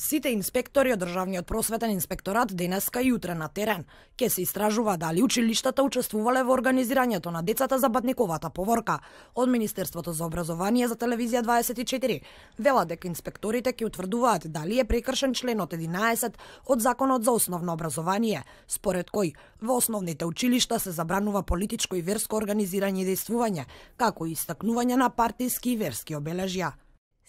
Сите инспектори од Државниот просветен инспекторат денеска и утре на терен ќе се истражува дали училиштата учествувале во организирањето на децата за батниковата поворка. Од Министерството за образование за телевизија 24 вела дека инспекторите ќе утврдуваат дали е прекршен членот 11 од Законот за основно образование, според кој во основните училишта се забранува политичко и верско организирање и действување, како и истакнување на партиски и верски обележја.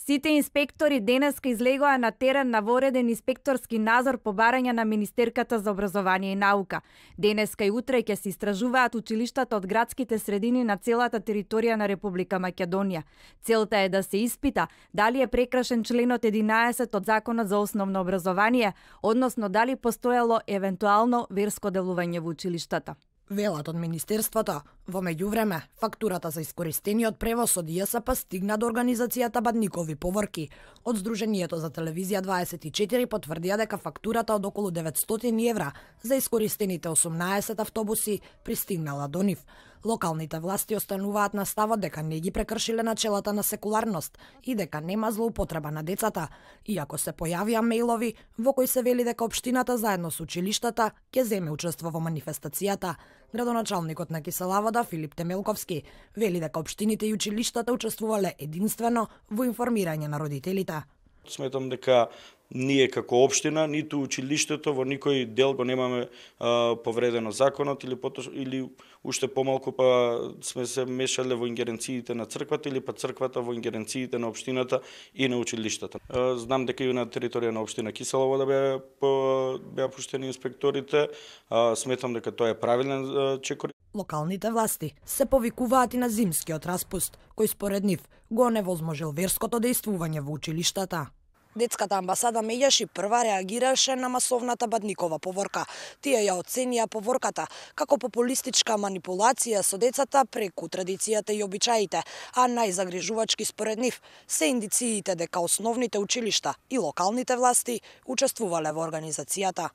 Сите инспектори денеска излегоа на терен на вореден инспекторски назор по барања на Министерката за образование и наука. Денеска и утре ќе се истражуваат училиштата од градските средини на целата територија на Република Македонија. Целта е да се испита дали е прекрашен членот 11 од Законот за основно образование, односно дали постоело евентуално верско делување во училиштата. Велат од Министерството, во меѓувреме, фактурата за искористениот превоз од ИСП стигна до организацијата Бадникови поворки. Од Сдруженијето за телевизија 24 потврдија дека фактурата од околу 900 евра за искористените 18 автобуси пристигнала до нив. Локалните власти остануваат на ставот дека не ги прекршиле начелата на секуларност и дека нема злоупотреба на децата, иако се појавија мејлови во кои се вели дека општината заедно со училиштата ќе земе учество во манифестацијата. Градоначалникот на Киселавода Филип Темелковски вели дека општините и училиштата учествувале единствено во информирање на родителите. Сметам дека ние како општина, ниту училиштето во никој дел го немаме а, повредено законот или потош или уште помалку па сме се мешале во ингеренциите на црквата или па црквата во ингеренциите на општината и на училиштата. А, знам дека и на територија на општина Киселово да беа беа пуштени инспекторите, а, сметам дека тоа е правилен чекор. Локалните власти се повикуваат и на зимскиот распуст, кој според нив го невозможил верското действување во училиштата. Детската амбасада Меѓаши прва реагираше на масовната Бадникова поворка. Тие ја оценија поворката како популистичка манипулација со децата преку традицијата и обичаите, а најзагрижувачки според нив се индициите дека основните училишта и локалните власти учествувале во организацијата.